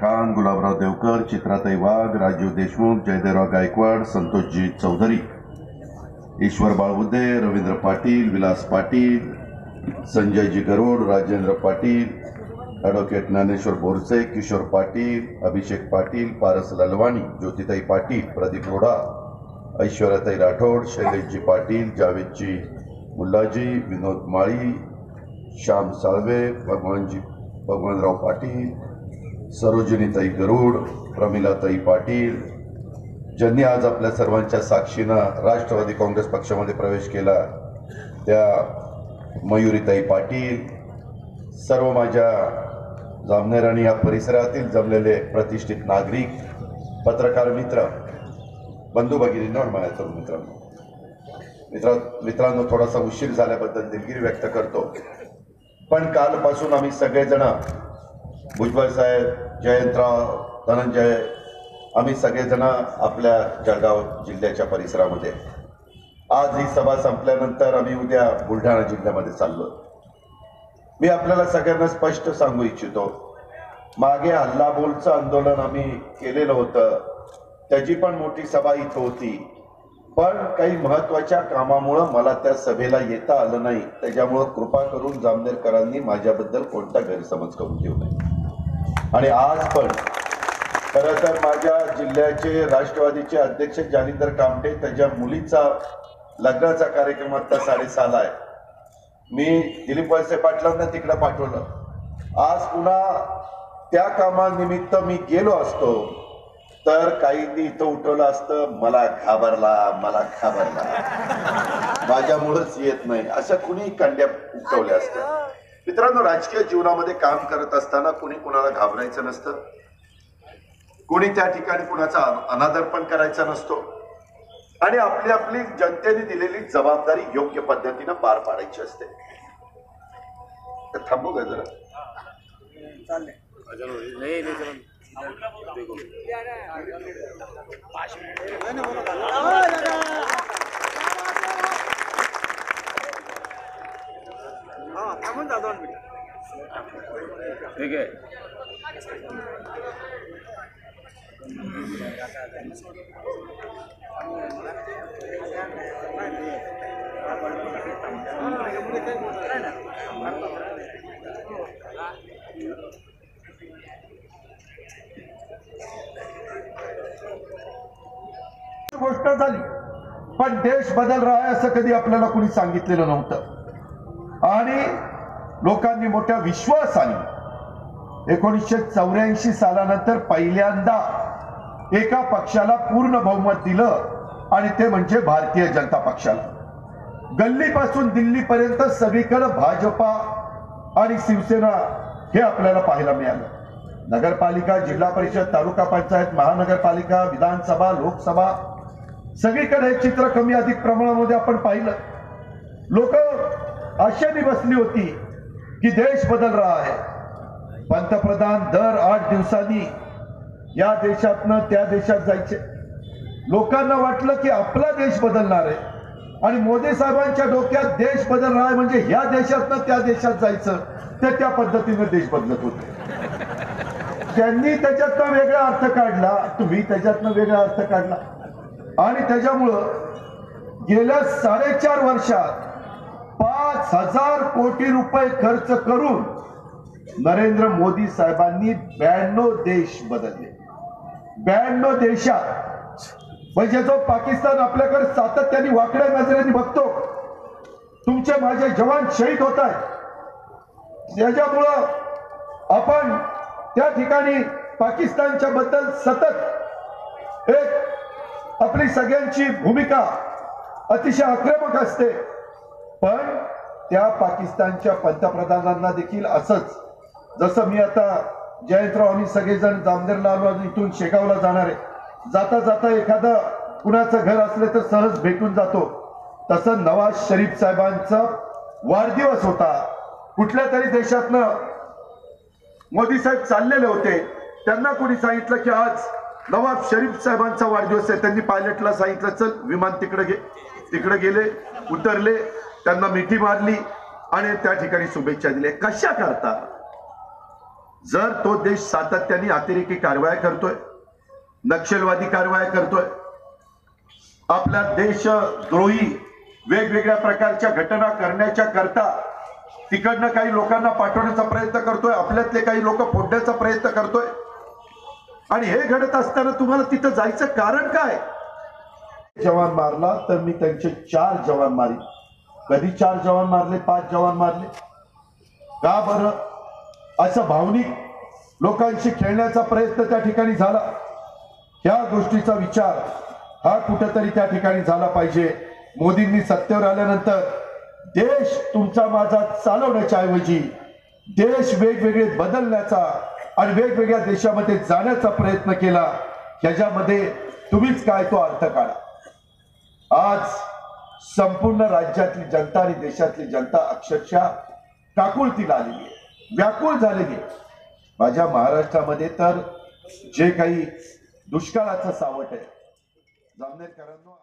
Khan Gulabrao Devkar Chitratai Wagh Rajeev Deshmukh जयदेवराव Gaikwad Santoshji Chaudhari. Ishwar बाळबुद्धे Ravindra Patil Vilas Patil Sanjayji Garud Rajendra Patil advocate Dnyaneshwar Borse Kishor Patil Abhishek Patil Paras Lalwani Jyotitai Patil Pradeep रोडा ऐश्वर्याताई राठोड शैलेशजी पाटील जावेदजी मुल्लाजी विनोद माळी श्याम साळवे भगवानजी भगवानराव पाटील सरोजिनीताई गरुड प्रमिलाताई पाटील. ज्यांनी आज आपल्या सर्वांच्या साक्षीनं राष्ट्रवादी काँग्रेस पक्षामध्ये प्रवेश केला त्या मयुरीताई पाटील सर्व माझ्या जामनेर आणि या परिसरातील जमलेले प्रतिष्ठित नागरिक पत्रकार मित्र बंधू भगिनींनो माझ्या तरुण मित्रांनो मित्र. मित्रांनो थोडासा उशीर झाल्याबद्दल दिलगिरी व्यक्त करतो. पण कालपासून आम्ही सगळेजण भुजबळ साहेब जयंतराव धनंजय आम्ही सगळेजण आपल्या जळगाव जिल्ह्याच्या परिसरामध्ये. आज ही सभा संपल्यानंतर आम्ही उद्या बुलढाणा जिल्ह्यामध्ये चाललो मी आपल्याला सगळ्यांना स्पष्ट सांगू इच्छितो. मागे हल्लाबोलचं आंदोलन आम्ही केलेलं होतं. त्याची पण मोठी सभा इथं होती. पण काही महत्त्वाच्या कामामुळं मला त्या सभेला येता आलं नाही. त्याच्यामुळं कृपा करून जामनेरकरांनी माझ्याबद्दल कोणता गैरसमज करून घेऊ नये. आणि आज पण खरं तर माझ्या जिल्ह्याचे राष्ट्रवादीचे अध्यक्ष जालिंदर कामटे त्याच्या मुलीचा लग्नाचा कार्यक्रम आता साडेसहाला आहे. मी दिलीप वळसे पाटलांना तिकडे पाठवलं. आज पुन्हा त्या कामानिमित्त मी गेलो असतो. तर काहींनी इथं उठवलं असतं मला घाबरला मला घाबरला. माझ्यामुळंच येत नाही. अशा कुणी कंड्या उठवल्या असत्या. मित्रांनो राजकीय जीवनामध्ये काम करत असताना कुणी कुणाला घाबरायचं नसतं. कुणी त्या ठिकाणी कुणाचा अनादर पण करायचा नसतो. आणि आपली आपली जनतेने दिलेली जबाबदारी योग्य पद्धतीनं पार पाडायची असते. थांबू का जरा? ठीक आहे. गोष्ट झाली. पण देश बदल रहा असं कधी आपल्याला कुणी सांगितलेलं नव्हतं. आणि लोकांनी मोठ्या विश्वासाने एकोणीसशे चौऱ्याऐंशी सालानंतर पहिल्यांदा एका पक्षाला पूर्ण बहुमत दिलं आणि ते म्हणजे भारतीय जनता पक्षाला. गल्लीपासून दिल्लीपर्यंत सगळीकडे भाजपा आणि शिवसेना हे आपल्याला पाहायला मिळालं. नगरपालिका जिल्हा परिषद तालुका पंचायत महानगरपालिका विधानसभा लोकसभा सगळीकडे हे चित्र कमी अधिक प्रमाणामध्ये आपण पाहिलं. लोक आशेने बसली होती की देश बदल रहा है. पंतप्रधान दर आठ दिवसांनी या देशातनं त्या देशात जायचे. लोकांना वाटलं की आपला देश बदलणार आहे. आणि मोदी साहेबांच्या डोक्यात देश बदलणार आहे म्हणजे ह्या देशातनं त्या देशात जायचं. ते त्या पद्धतीनं देश बदलत होते. त्यांनी त्याच्यातनं वेगळा अर्थ काढला. तुम्ही त्याच्यातनं वेगळा अर्थ काढला. आणि त्याच्यामुळं गेल्या साडेचार वर्षात पाच हजार कोटी रुपये खर्च करून नरेंद्र मोदी साहेबांनी ब्याण्णव देश बदलले. ब्याण्णव देशात म्हणजे जो पाकिस्तान आपल्याकडे सातत्याने वाकड्या नजरेने बघतो तुमचे माझे जवान शहीद होत आहेत. त्याच्यामुळं आपण त्या ठिकाणी पाकिस्तानच्या बद्दल सतत एक आपली सगळ्यांची भूमिका अतिशय आक्रमक असते. पण त्या पाकिस्तानच्या पंतप्रधानांना देखील असंच. जसं मी आता जयंतराव आम्ही सगळेजण जामनेरला आलो इथून शेगावला जाणार आहे. जाता जाता एखादं कुणाचं घर असलं तर सहज भेटून जातो. तसं नवाज शरीफ साहेबांचा वाढदिवस होता. कुठल्या तरी देशातनं मोदी साहेब चाललेले होते. त्यांना कोणी सांगितलं की आज नवाब शरीफ साहेबांचा वाढदिवस आहे. त्यांनी पायलटला सांगितलं चल विमान तिकडे गे तिकडे गेले उतरले. त्यांना मिठी मारली आणि त्या ठिकाणी शुभेच्छा दिल्या. कशा करता जर तो देश सातत्याने अतिरेकी कारवाया करतोय नक्षलवादी कारवाया करतोय आपला देशद्रोही वेगवेगळ्या प्रकारच्या घटना करण्याच्या करता तिकडनं काही लोकांना पाठवण्याचा प्रयत्न करतोय आपल्यातले काही लोक फोडण्याचा प्रयत्न करतोय आणि हे घडत असताना तुम्हाला तिथं जायचं कारण काय? जवान मारला तर मी त्यांचे चार जवान मारले कधी चार जवान मारले? पाच जवान मारले. का बरं? असं भावनिक लोकांशी खेळण्याचा प्रयत्न त्या ठिकाणी झाला. ह्या गोष्टीचा विचार हा कुठेतरी त्या ठिकाणी झाला पाहिजे. मोदींनी सत्तेवर आल्यानंतर देश तुमचा माझा चालवण्याच्या ऐवजी देश वेगवेगळे बदलण्याचा आणि वेगवेगळ्या देशामध्ये जाण्याचा प्रयत्न केला. ह्याच्यामध्ये तुम्हीच काय तो अर्थ काढा. आज संपूर्ण राज्यातली जनता आणि देशातली जनता अक्षरशः काकुळतीला आलेली आहे. व्याकुळ झालेली माझ्या महाराष्ट्रामध्ये तर जे काही दुष्काळाचं सावट आहे जामनेरकरांनो